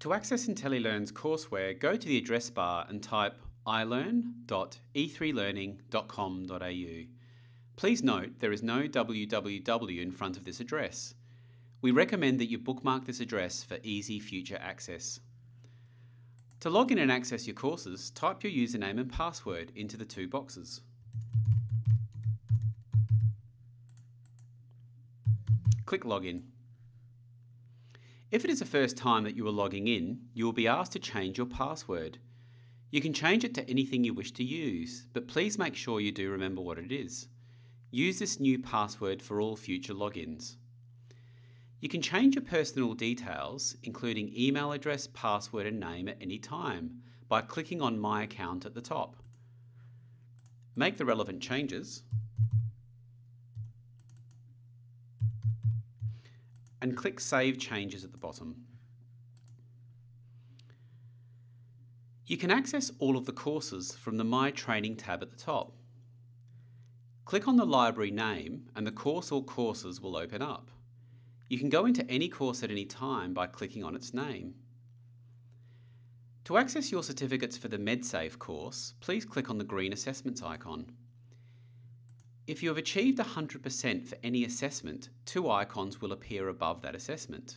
To access IntelliLearn's courseware, go to the address bar and type ilearn.e3learning.com.au. Please note there is no www in front of this address. We recommend that you bookmark this address for easy future access. To log in and access your courses, type your username and password into the two boxes. Click Login. If it is the first time that you are logging in, you will be asked to change your password. You can change it to anything you wish to use, but please make sure you do remember what it is. Use this new password for all future logins. You can change your personal details, including email address, password and name at any time by clicking on My Account at the top. Make the relevant changes and click Save Changes at the bottom. You can access all of the courses from the My Training tab at the top. Click on the library name and the course or courses will open up. You can go into any course at any time by clicking on its name. To access your certificates for the MedSafe course, please click on the green assessments icon. If you have achieved 100% for any assessment, two icons will appear above that assessment.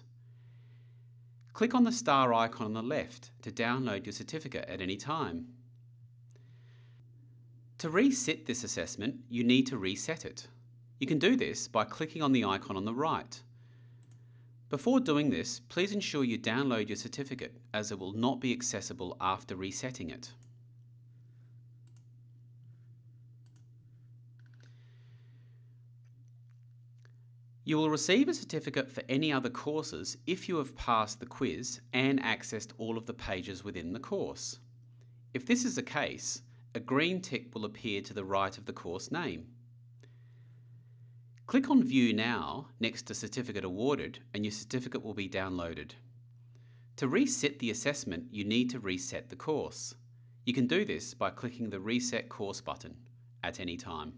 Click on the star icon on the left to download your certificate at any time. To reset this assessment, you need to reset it. You can do this by clicking on the icon on the right. Before doing this, please ensure you download your certificate as it will not be accessible after resetting it. You will receive a certificate for any other courses if you have passed the quiz and accessed all of the pages within the course. If this is the case, a green tick will appear to the right of the course name. Click on View Now next to Certificate Awarded and your certificate will be downloaded. To reset the assessment, you need to reset the course. You can do this by clicking the Reset Course button at any time.